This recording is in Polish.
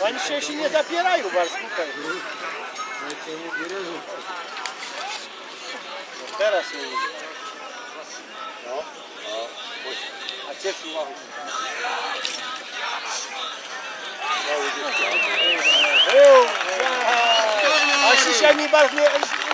Oni się, się nie zapierają bardzo tutaj. No teraz nie idzie. No. no A cię słuchaj. A się nie bardzo nie...